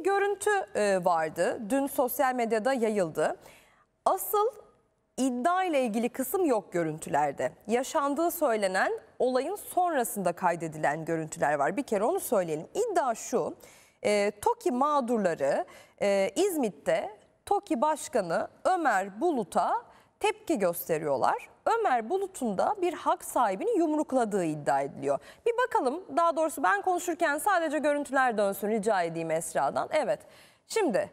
Bir görüntü e, vardı. Dün sosyal medyada yayıldı. Asıl iddia ile ilgili kısım yok görüntülerde. Yaşandığı söylenen olayın sonrasında kaydedilen görüntüler var. Bir kere onu söyleyelim. İddia şu. E, TOKİ mağdurları e, İzmit'te TOKİ Başkanı Ömer Bulut'a tepki gösteriyorlar. Ömer Bulut'un da bir hak sahibini yumrukladığı iddia ediliyor. Bir bakalım daha doğrusu ben konuşurken sadece görüntüler dönsün rica edeyim Esra'dan. Evet şimdi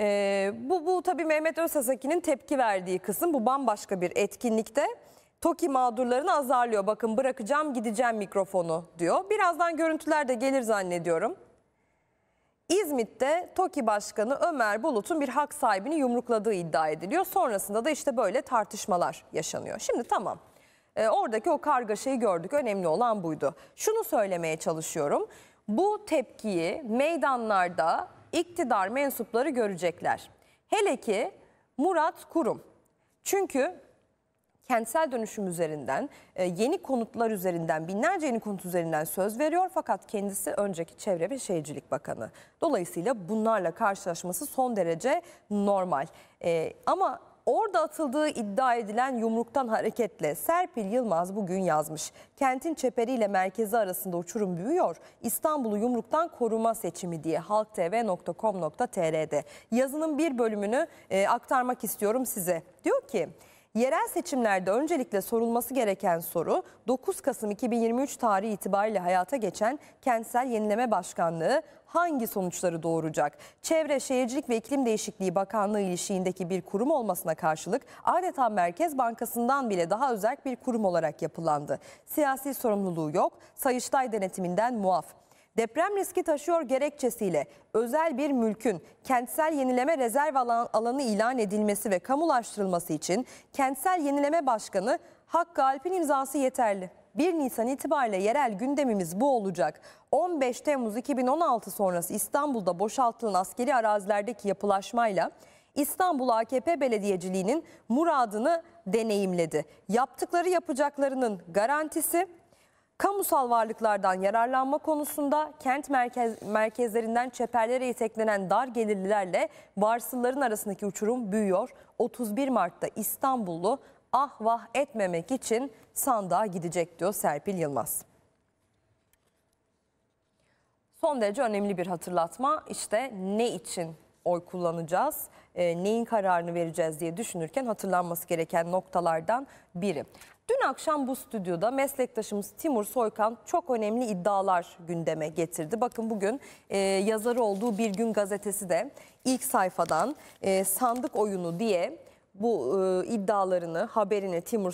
e, bu, bu tabii Mehmet Özhasaki'nin tepki verdiği kısım bu bambaşka bir etkinlikte. TOKİ mağdurlarını azarlıyor. Bakın bırakacağım gideceğim mikrofonu diyor. Birazdan görüntüler de gelir zannediyorum. İzmit'te TOKİ Başkanı Ömer Bulut'un bir hak sahibini yumrukladığı iddia ediliyor. Sonrasında da işte böyle tartışmalar yaşanıyor. Şimdi tamam. Ee, oradaki o kargaşayı gördük. Önemli olan buydu. Şunu söylemeye çalışıyorum. Bu tepkiyi meydanlarda iktidar mensupları görecekler. Hele ki Murat Kurum. Çünkü kentsel dönüşüm üzerinden, e, yeni konutlar üzerinden, binlerce yeni konut üzerinden söz veriyor. Fakat kendisi önceki Çevre ve Şehircilik Bakanı. Dolayısıyla bunlarla karşılaşması son derece normal. E, ama orada atıldığı iddia edilen yumruktan hareketle Serpil Yılmaz bugün yazmış. Kentin çeperiyle merkezi arasında uçurum büyüyor. İstanbul'u yumruktan koruma seçimi diye halktv.com.tr'de. Yazının bir bölümünü e, aktarmak istiyorum size. Diyor ki... Yerel seçimlerde öncelikle sorulması gereken soru 9 Kasım 2023 tarihi itibariyle hayata geçen Kentsel Yenileme Başkanlığı hangi sonuçları doğuracak? Çevre, Şehircilik ve İklim Değişikliği Bakanlığı ilişiğindeki bir kurum olmasına karşılık adeta Merkez Bankası'ndan bile daha özel bir kurum olarak yapılandı. Siyasi sorumluluğu yok, Sayıştay denetiminden muaf deprem riski taşıyor gerekçesiyle özel bir mülkün kentsel yenileme rezerv alan, alanı ilan edilmesi ve kamulaştırılması için kentsel yenileme başkanı Hakkı Alp'in imzası yeterli. 1 Nisan itibariyle yerel gündemimiz bu olacak. 15 Temmuz 2016 sonrası İstanbul'da boşaltılan askeri arazilerdeki yapılaşmayla İstanbul AKP Belediyeciliği'nin muradını deneyimledi. Yaptıkları yapacaklarının garantisi Kamusal varlıklardan yararlanma konusunda kent merkez, merkezlerinden çeperlere iteklenen dar gelirlilerle varsılların arasındaki uçurum büyüyor. 31 Mart'ta İstanbullu ah vah etmemek için sandığa gidecek diyor Serpil Yılmaz. Son derece önemli bir hatırlatma. İşte ne için oy kullanacağız, e, neyin kararını vereceğiz diye düşünürken hatırlanması gereken noktalardan biri. Dün akşam bu stüdyoda meslektaşımız Timur Soykan çok önemli iddialar gündeme getirdi. Bakın bugün e, yazarı olduğu Bir Gün gazetesi de ilk sayfadan e, sandık oyunu diye bu e, iddialarını, haberini Timur